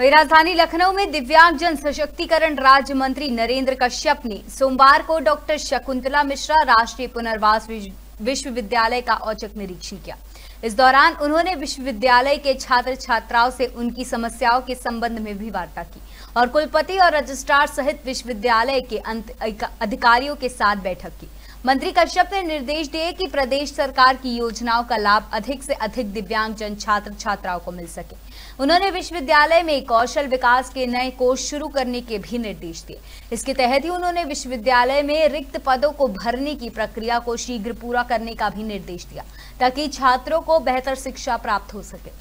वही राजधानी लखनऊ में दिव्यांगजन सशक्तिकरण राज्य मंत्री नरेंद्र कश्यप ने सोमवार को डॉक्टर शकुंतला मिश्रा राष्ट्रीय पुनर्वास विश्वविद्यालय का औचक निरीक्षण किया। इस दौरान उन्होंने विश्वविद्यालय के छात्र छात्राओं से उनकी समस्याओं के संबंध में भी वार्ता की और कुलपति और रजिस्ट्रार सहित विश्वविद्यालय के अधिकारियों के साथ बैठक की। मंत्री कश्यप ने निर्देश दिए कि प्रदेश सरकार की योजनाओं का लाभ अधिक से अधिक दिव्यांगजन छात्र छात्राओं को मिल सके। उन्होंने विश्वविद्यालय में कौशल विकास के नए कोर्स शुरू करने के भी निर्देश दिए। इसके तहत ही उन्होंने विश्वविद्यालय में रिक्त पदों को भरने की प्रक्रिया को शीघ्र पूरा करने का भी निर्देश दिया, ताकि छात्रों को बेहतर शिक्षा प्राप्त हो सके।